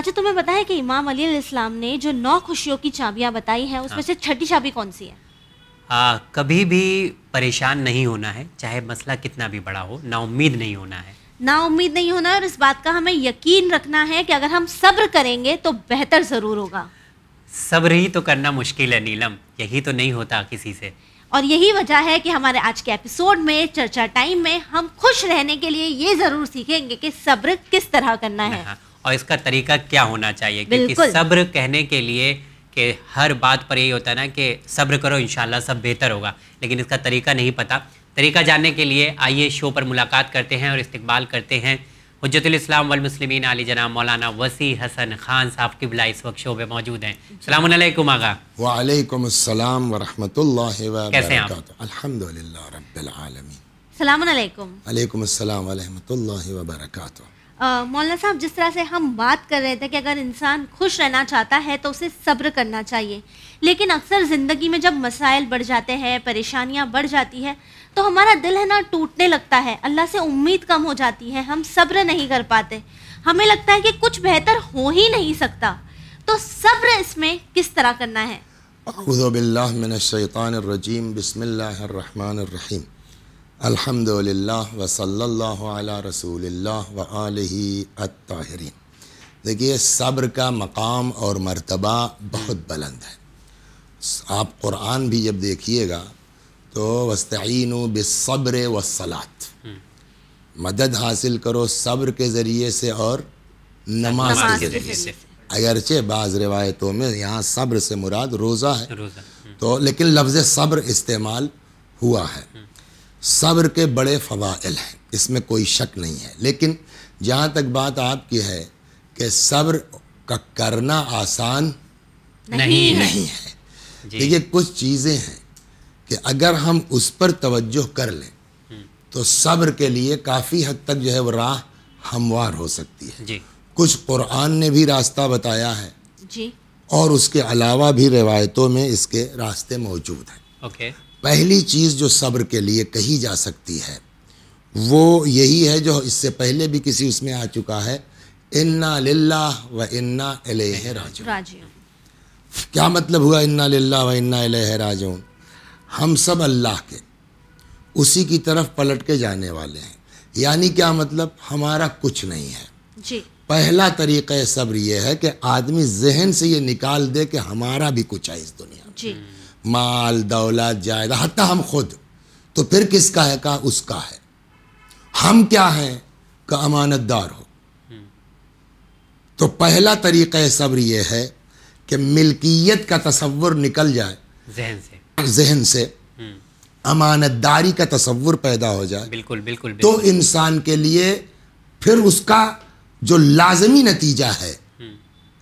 चाचा तुम्हें पता है कि इमाम अली इस्लाम ने जो नौ खुशियों की चाबियाँ बताई हैं उसमें से छठी चाबी कौन सी है? आ, कभी भी परेशान नहीं होना है चाहे मसला कितना भी बड़ा हो ना उम्मीद नहीं होना है। ना उम्मीद नहीं होना और इस बात का हमें यकीन रखना है कि अगर हम सब्र करेंगे तो बेहतर ज़रूर होगा। सब्र ही तो करना मुश्किल है नीलम। यही तो नहीं होता किसी से। और यही वजह है कि हमारे आज के एपिसोड में चर्चा टाइम में हम खुश रहने के लिए ये ज़रूर सीखेंगे कि सब्र किस तरह करना है। हाँ, और इसका तरीका क्या होना चाहिए? क्योंकि सब्र कहने के लिए कि हर बात पर यही होता है ना कि सब्र करो इंशाल्लाह सब बेहतर होगा। लेकिन इसका तरीका नहीं पता। तरीका जानने के लिए आइए शो पर मुलाकात करते हैं और इस्तकबाल करते हैं। हजरतुल इस्लाम वल मुस्लिमीन अली जनाब मौलाना वसी हसन खान साहब किबला इस वक्त शो पे मौजूद हैं। सलाम आगा। वालेकुम अस्सलाम व व कैसे हैं आप? अल्हम्दुलिल्लाह रब्बिल आलमीन। सलाम अलैकुम। अलैकुम अस्सलाम व रहमतुल्लाहि व बरकातुहू मौलाना साहब, जिस तरह से हम बात कर रहे थे कि अगर इंसान खुश रहना चाहता है तो उसे सब्र करना चाहिए। लेकिन अक्सर ज़िंदगी में जब मसाइल बढ़ जाते हैं, परेशानियाँ बढ़ जाती है तो हमारा दिल है ना टूटने लगता है। अल्लाह से उम्मीद कम हो जाती है, हम सब्र नहीं कर पाते। हमें लगता है कि कुछ बेहतर हो ही नहीं सकता। तो सब्र इसमें किस तरह करना है? बिल्लाहि अल्हम्दुलिल्लाह व सल्लल्लाहु अला रसूलिल्लाह व आलिहि अत्ताहिरीन देखिए सब्र का मकाम और मर्तबा बहुत बुलंद है। आप कुरान भी जब देखिएगा तो वस्तईन बिसब्र वसलात मदद हासिल करो सब्र के ज़रिए से और नमाज़ के ज़रिए से। अगरचे बाज़ रिवायतों में यहाँ सब्र से मुराद रोज़ा है। रोज़ा। तो लेकिन लफ्ज़ सब्र इस्तेमाल हुआ है। सब्र के बड़े फ़वाइल हैं इसमें कोई शक नहीं है। लेकिन जहाँ तक बात आपकी है कि सब्र का करना आसान नहीं है। नहीं है। देखिए कुछ चीज़ें हैं कि अगर हम उस पर तवज्जो कर लें तो सब्र के लिए काफ़ी हद तक जो है वो राह हमवार हो सकती है। जी। कुछ कुरान ने भी रास्ता बताया है। जी। और उसके अलावा भी रिवायतों में इसके रास्ते मौजूद हैं। ओके। पहली चीज़ जो सब्र के लिए कही जा सकती है वो यही है जो इससे पहले भी किसी उसमें आ चुका है इन्ना लिल्लाह व इन्ना इलैहि राजिऊन। क्या मतलब हुआ इन्ना लिल्लाह व इन्ना इलैहि राजिऊन? हम सब अल्लाह के उसी की तरफ़ पलट के जाने वाले हैं। यानी क्या मतलब? हमारा कुछ नहीं है। जी। पहला तरीक़ा सब्र यह है कि आदमी जहन से ये निकाल दे कि हमारा भी कुछ है इस दुनिया में। जी। माल दौलत जायदा हत्या हम खुद। तो फिर किसका है? का उसका है। हम क्या हैं? का अमानतदार हो। तो पहला तरीक़ा सब्र यह है कि मिल्कियत का तसव्वुर निकल जाए। जहन से। जहन से। अमानतदारी का तसव्वुर पैदा हो जाए। बिल्कुल बिल्कुल तो इंसान के लिए फिर उसका जो लाजमी नतीजा है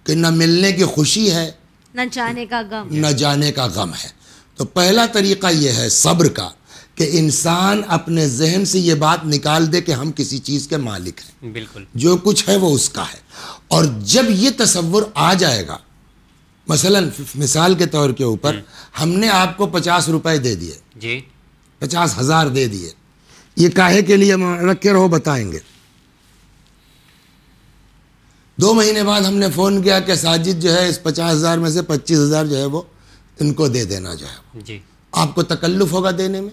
कि न मिलने की खुशी है न जाने का गम। न जाने का गम है। तो पहला तरीका यह है सब्र का कि इंसान अपने जहन से ये बात निकाल दे कि हम किसी चीज़ के मालिक हैं। बिल्कुल। जो कुछ है वो उसका है। और जब ये तस्वुर आ जाएगा मसलन मिसाल के तौर के ऊपर हमने आपको पचास रुपए दे दिए। जी। पचास हज़ार दे दिए। ये काहे के लिए हम रखे रहो बताएँगे। दो महीने बाद हमने फ़ोन किया कि साजिद जो है इस पचास हज़ार में से पच्चीस हज़ार जो है वो इनको दे देना जो है जी। आपको तकल्लुफ होगा देने में?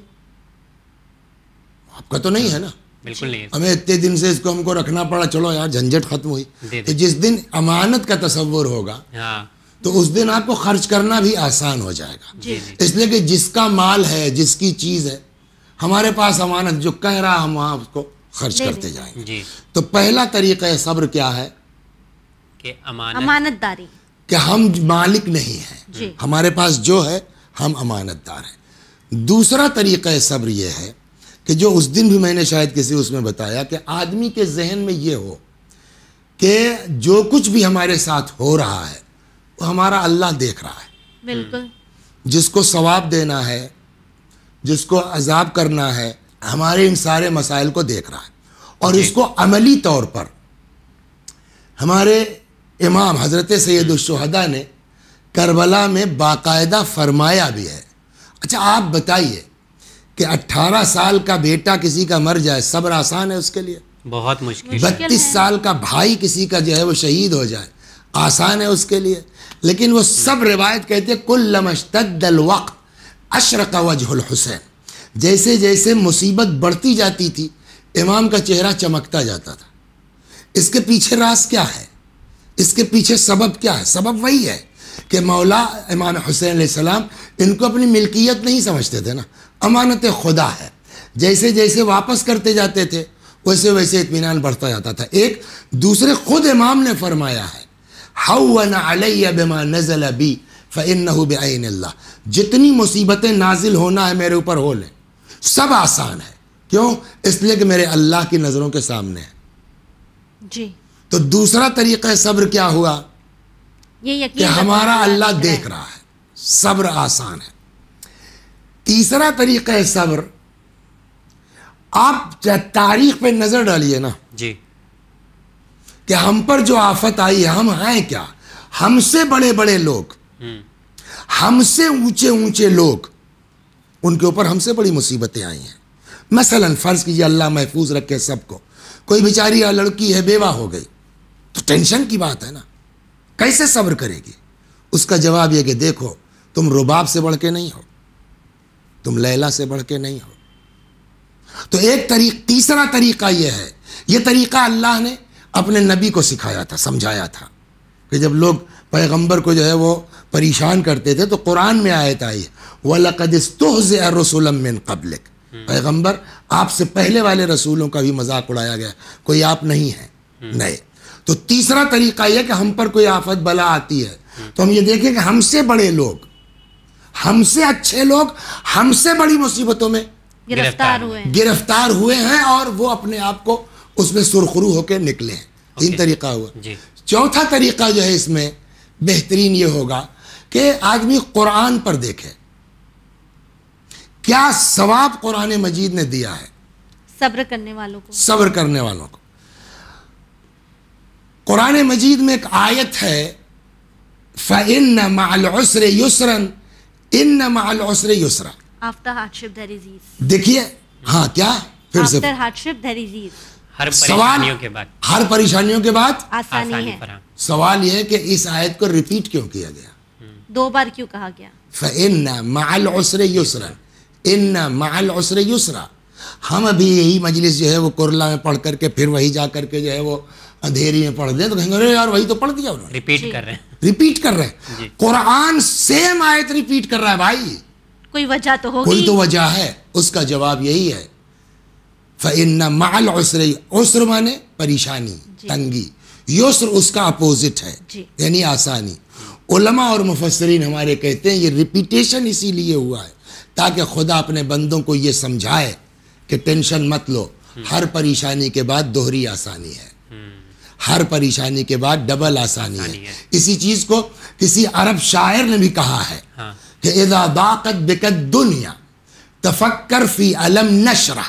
आपका तो नहीं है ना? बिल्कुल नहीं हमें इतने दिन से इसको हमको रखना पड़ा चलो यार झंझट खत्म हुई। दे दे। तो जिस दिन अमानत का तस्वुर होगा हाँ। तो उस दिन आपको खर्च करना भी आसान हो जाएगा। इसलिए कि जिसका माल है जिसकी चीज़ है हमारे पास अमानत जो कह रहा हम वहाँ उसको खर्च करते जाएँगे। तो पहला तरीका है सब्र क्या है? कि अमानत। अमानतदारी। कि हम मालिक नहीं हैं। हमारे पास जो है हम अमानतदार हैं। दूसरा तरीका है सब्र यह है कि जो उस दिन भी मैंने शायद किसी उसमें बताया कि आदमी के जहन में ये हो कि जो कुछ भी हमारे साथ हो रहा है वो हमारा अल्लाह देख रहा है। बिल्कुल। जिसको सवाब देना है जिसको अजाब करना है हमारे इन सारे मसाइल को देख रहा है। और इसको अमली तौर पर हमारे इमाम हज़रत सैदुलशहदा ने करबला में बाकायदा फरमाया भी है। अच्छा आप बताइए कि 18 साल का बेटा किसी का मर जाए सब्र आसान है उसके लिए? बहुत मुश्किल। बत्तीस साल का भाई किसी का जो है वो शहीद हो जाए आसान है उसके लिए। लेकिन वो सब रिवायत कहते हैं कुल लमशतल वक्त अशरक वजहुल हुसैन। जैसे जैसे मुसीबत बढ़ती जाती थी इमाम का चेहरा चमकता जाता था। इसके पीछे रास क्या है? इसके पीछे सबब क्या है? सबब वही है कि मौला इमाम हुसैन सलाम इनको अपनी मिल्कियत नहीं समझते थे ना। अमानत खुदा है। जैसे जैसे वापस करते जाते थे, वैसे वैसे इतमान बढ़ता जाता था। एक, दूसरे, खुद इमाम ने फरमाया है हवन अलैया बिमा नजल बी फ़िन बेन जितनी मुसीबतें नाजिल होना है मेरे ऊपर, हो लें। सब आसान है। क्यों? इसलिए कि मेरे अल्लाह की नज़रों के सामने है। जी। तो दूसरा तरीक़ा सब्र क्या हुआ? ये यकीन कि हमारा अल्लाह देख रहा है। सब्र आसान है। तीसरा तरीका सब्र। आप तारीख पे नज़र डालिए ना जी। कि हम पर जो आफत आई है हम हैं क्या? हमसे बड़े बड़े लोग हम्म, हमसे ऊँचे ऊँचे लोग उनके ऊपर हमसे बड़ी मुसीबतें आई हैं। मसलन फ़र्ज़ कीजिए अल्लाह महफूज रखे सबको। कोई बेचारी या लड़की है बेवा हो गई। तो टेंशन की बात है ना। कैसे सब्र करेगी? उसका जवाब यह कि देखो तुम रुबाब से बढ़ के नहीं हो। तुम लैला से बढ़ के नहीं हो। तो एक तरीक तीसरा तरीका यह है। यह तरीका अल्लाह ने अपने नबी को सिखाया था समझाया था। कि जब लोग पैगंबर को जो है वो परेशान करते थे तो कुरान में आयत आई वलकदस्तुहज़रसुलम मिन कबलिक। पैगंबर आपसे पहले वाले रसूलों का भी मज़ाक उड़ाया गया। कोई आप नहीं है। नए तो तीसरा तरीका यह कि हम पर कोई आफत बला आती है। तो हम ये देखें कि हमसे बड़े लोग हमसे अच्छे लोग हमसे बड़ी मुसीबतों में गिरफ़्तार हुए हैं। गिरफ़्तार हुए हैं और वो अपने आप को उसमें सुरखरू होकर निकले हैं। तीन तरीका हुआ। चौथा तरीका जो है इसमें बेहतरीन ये होगा कि आदमी कुरान पर देखे। क्या सवाब कुरान मजीद ने दिया है? सब्र करने वालों को। सब्र करने वालों को। कुरान मजीद में एक आयत है फ़िन मालसर युसरन इन मालसर युसरा। आफ्टर हार्डशिप देयर देखिए हाँ क्या? फिर से। आफ्टर हार्डशिप देयर हर सवाल के बाद। हर परेशानियों के बाद? आसानी आसानी है। सवाल यह है कि इस आयत को रिपीट क्यों किया गया? दो बार क्यों कहा गया? फ़िन माल उसर युसरा इन माल उसर युसरा। हम अभी यही मजलिस जो है वो कोरला में पढ़ करके फिर वही जा करके जो है वो अंधेरी में पढ़ दें तो कहेंगे अरे यार वही तो पढ़ दिया उन्होंने। रिपीट कर रहे हैं। रिपीट कर रहे हैं। कुरान सेम आयत रिपीट कर रहा है भाई। कोई वजह तो होगी। कोई तो वजह है। उसका जवाब यही है। फ़िन माल उसर उसर माने परेशानी तंगी। युसर उसका अपोजिट है यानी आसानी। उलमा और मुफसरीन हमारे कहते हैं ये रिपीटेशन इसीलिए हुआ है ताकि खुदा अपने बंदों को ये समझाए कि टेंशन मत लो। हर परेशानी के बाद दोहरी आसानी है। हर परेशानी के बाद डबल आसानी आसानी है। है। इसी चीज़ को किसी अरब शायर ने भी कहा है हाँ। कि इदा दाकत बिकत दुनिया तफक्कर फ़ी अलम नशरा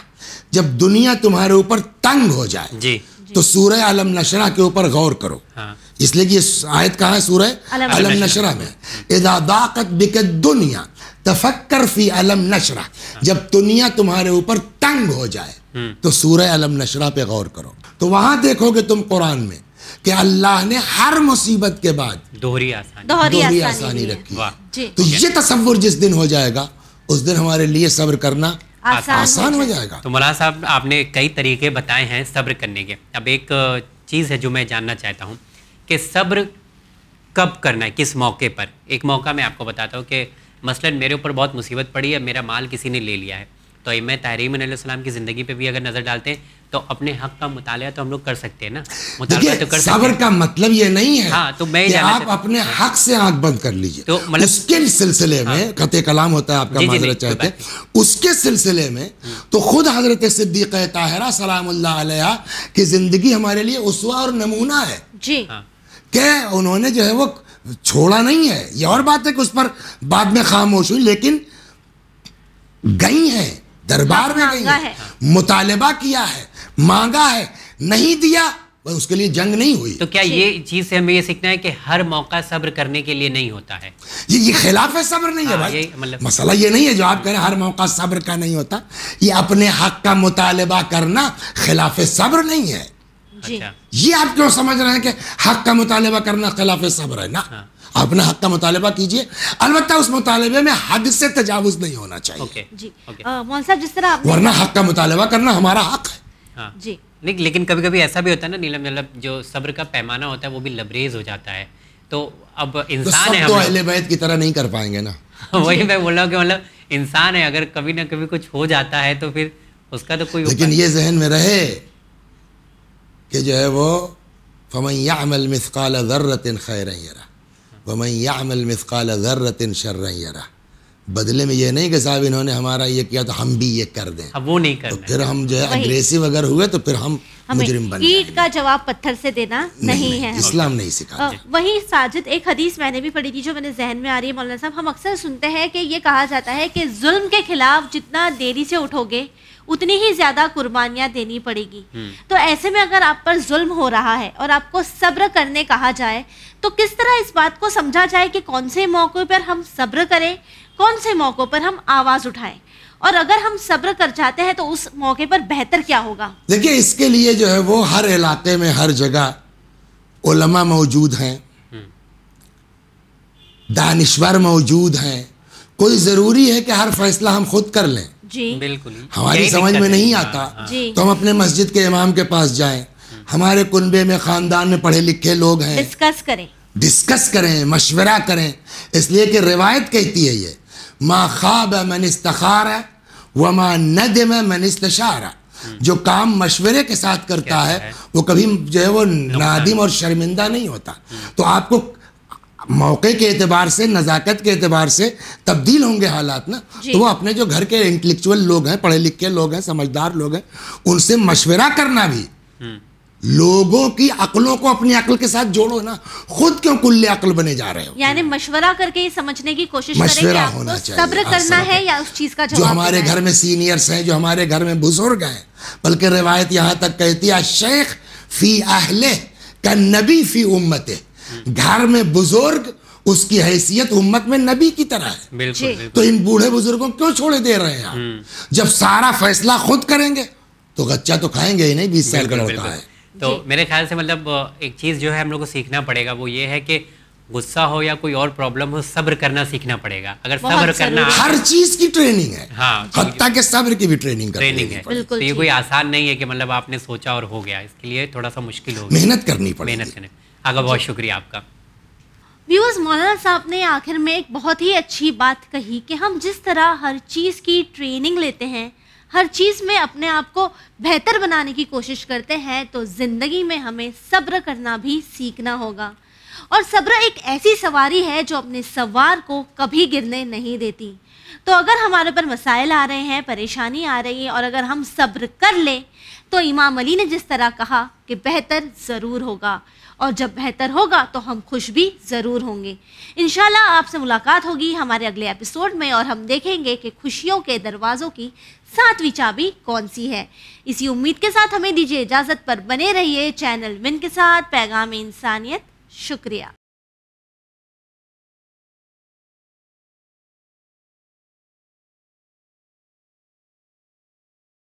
जब दुनिया तुम्हारे ऊपर तंग हो जाए जी। तो सूरह अलम नशरा के ऊपर गौर करो। हाँ। इसलिए कि ये आयत कहाँ है? सूरह अलम अलम नशरा। में। इदा दाकत बिकत दुनिया तफक्कर फ़ी अलम नशरा। जब दुनिया तुम्हारे ऊपर तंग हो जाए तो सूरह अलम नशरा पे गौर करो। तो वहाँ देखोगे तुम कुरान में कि अल्लाह ने हर मुसीबत के बाद दोहरी आसानी। दोहरी दोहरी आसानी आसानी रखी। तो ये तस्वुर जिस दिन हो जाएगा उस दिन हमारे लिए सब्र करना आसान आसान हो जाएगा। तो मौलाना साहब आपने कई तरीके बताए हैं सब्र करने के। अब एक चीज़ है जो मैं जानना चाहता हूँ कि सब्र कब करना है किस मौके पर? एक मौका मैं आपको बताता हूँ कि मसलन मेरे ऊपर बहुत मुसीबत पड़ी है मेरा माल किसी ने ले लिया है। तो मैं तहरीम सलाम की ज़िंदगी पे भी अगर नज़र डालते हैं तो अपने हक का मुताला तो हम लोग कर सकते हैं ना? तो कर सकते सब्र का मतलब ये नहीं है हाँ, तो मैं कि आप अपने हक से आँख बंद कर लीजिए। तो मतलब- उसके सिलसिले में कते कलाम होता है आपका जी, जी, माजरत चाहते बात उसके सिलसिले में तो खुद हज़रत सिद्दीक ताहरा सलाम की ज़िंदगी हमारे लिए उसवा और नमूना है। जी। हाँ। उन्होंने जो है वो छोड़ा नहीं है। ये और बात है कि उस पर बाद में खामोश हुई लेकिन गई हैं। दरबार में गई है। मुतालबा किया है मांगा है नहीं दिया उसके लिए जंग नहीं हुई। तो क्या ये चीज़ से हमें ये सीखना है कि हर मौका सब्र करने के लिए नहीं होता है? ये ये खिलाफ है सब्र नहीं आ, है हाँ, भाई। मतलब- मसला ये नहीं है जो आप कह रहे हैं हर मौका सब्र का नहीं होता। ये अपने हक का मुतालबा करना खिलाफ सब्र नहीं है। जी। अच्छा। ये आप क्यों समझ रहे हैं कि हक का मुतालबा करना खिलाफ सब्र है ना? अपना हक का मुतालबा कीजिए। अलबत्त उस मुतालबे में हद से तजावुज नहीं होना चाहिए। ओके जी अ, जिस तरह वरना हक का मुतालबा करना हमारा हक है। हाँ। जी। लेकिन कभी कभी ऐसा भी होता है ना नीलम मतलब जो सब्र का पैमाना होता है वो भी लबरेज हो जाता है। तो अब इंसान तो इंसान है हम तो अहले बैत की तरह नहीं कर पाएँगे ना। वही मैं बोल रहा हूँ कि मतलब इंसान है अगर कभी ना कभी कुछ हो जाता है तो फिर उसका तो कोई लेकिन ये जहन में रहे कि जो है वो फमन यामल मिसकाल ज़र्रतिन खैर यरा। वमन यामल मिसकाल ज़र्रतिन शर्र यरा बदले में ये नहीं कि साहब इन्होंने हमारा ये किया तो हम भी ये कर दें। अब वो नहीं कर तो फिर हम जो है अग्रेसिव अगर हुए तो फिर हम मुजरिम बन ईट का जवाब पत्थर से देना नहीं, नहीं, नहीं है। इस्लाम नहीं सिखाता वही साजिद एक हदीस मैंने भी पढ़ी थी जो मेरे जहन में आ रही है मौलाना साहब। हम अक्सर सुनते हैं कि ये कहा जाता है कि जुल्म के खिलाफ जितना देरी से उठोगे उतनी ही ज़्यादा कुर्बानियाँ देनी पड़ेगी। तो ऐसे में अगर आप पर जुल्म हो रहा है और आपको सब्र करने कहा जाए तो किस तरह इस बात को समझा जाए कि कौन से मौके पर हम सब्र करें कौन से मौक़ों पर हम आवाज़ उठाएँ? और अगर हम सब्र कर जाते हैं तो उस मौके पर बेहतर क्या होगा? देखिए इसके लिए जो है वो हर इलाके में हर जगह उलमा मौजूद हैं। दानिश्वर मौजूद हैं। कोई ज़रूरी है कि हर फैसला हम खुद कर लें? जी। बिल्कुल। हमारी समझ में नहीं हाँ, आता। हाँ। तो हम अपने मस्जिद के इमाम के पास जाएँ। हमारे कुनबे में ख़ानदान में पढ़े लिखे लोग हैं। डिस्कस करें। डिस्कस करें मशवरा करें। इसलिए कि रिवायत कहती है ये माँ ख्वाब मन इस्तखार व माँ नदम मन इस्तशार। जो काम मशवरे के साथ करता है है। वो कभी जो है वो नादिम और शर्मिंदा नहीं होता। तो आपको मौके के एतबार से नज़ाकत के एतबार से तब्दील होंगे हालात ना। तो वो अपने जो घर के इंटेलेक्चुअल लोग हैं पढ़े लिखे लोग हैं समझदार लोग हैं उनसे मशवरा करना भी। हम्म, लोगों की अकलों को अपनी अकल के साथ जोड़ो ना खुद क्यों कुल्ले अकल बने जा रहे हो? यानी मशवरा करके ये समझने की कोशिश करें मशवरा होना चाहिए सब्र हाँ, करना है या उस चीज़ का जो हमारे घर में सीनियर्स हैं जो हमारे घर में बुज़ुर्ग हैं बल्कि रिवायत यहाँ तक कहती है शेख फ़ी अहले का नबी फ़ी उम्मत घर में बुज़ुर्ग उसकी हैसियत उम्मत में नबी की तरह है। बिल्कुल तो इन बूढ़े बुज़ुर्गों क्यों छोड़े दे रहे हैं आप? जब सारा फैसला खुद करेंगे तो गच्चा तो खाएँगे ही नहीं बीस साल का लड़का है। तो मेरे ख्याल से मतलब एक चीज़ जो है हम लोग को सीखना पड़ेगा वो ये है कि गुस्सा हो या कोई और प्रॉब्लम हो सब्र करना सीखना पड़ेगा। अगर सब्र करना हर चीज़ की ट्रेनिंग है। हाँ हत्ता के सब्र की भी ट्रेनिंग करनी ट्रेनिंग है। तो ये कोई आसान नहीं है कि मतलब आपने सोचा और हो गया। इसके लिए थोड़ा सा मुश्किल होगी। मेहनत करनी पड़ेगी। मेहनत करने। आपका बहुत शुक्रिया आपका। व्यूअर्स मौलाना साहब ने आखिर में एक बहुत ही अच्छी बात कही कि हम जिस तरह हर चीज़ की ट्रेनिंग लेते हैं हर चीज़ में अपने आप को बेहतर बनाने की कोशिश करते हैं तो ज़िंदगी में हमें सब्र करना भी सीखना होगा। और सब्र एक ऐसी सवारी है जो अपने सवार को कभी गिरने नहीं देती। तो अगर हमारे पर मसाइल आ रहे हैं परेशानी आ रही है और अगर हम सब्र कर लें तो इमाम अली ने जिस तरह कहा कि बेहतर ज़रूर होगा और जब बेहतर होगा तो हम खुश भी ज़रूर होंगे। इन आपसे मुलाकात होगी हमारे अगले एपिसोड में और हम देखेंगे कि खुशियों के दरवाज़ों की सातवीं चाबी कौन सी है। इसी उम्मीद के साथ हमें दीजिए इजाज़त पर बने रहिए चैनल विन के साथ, पैगाम इंसानियत। शुक्रिया।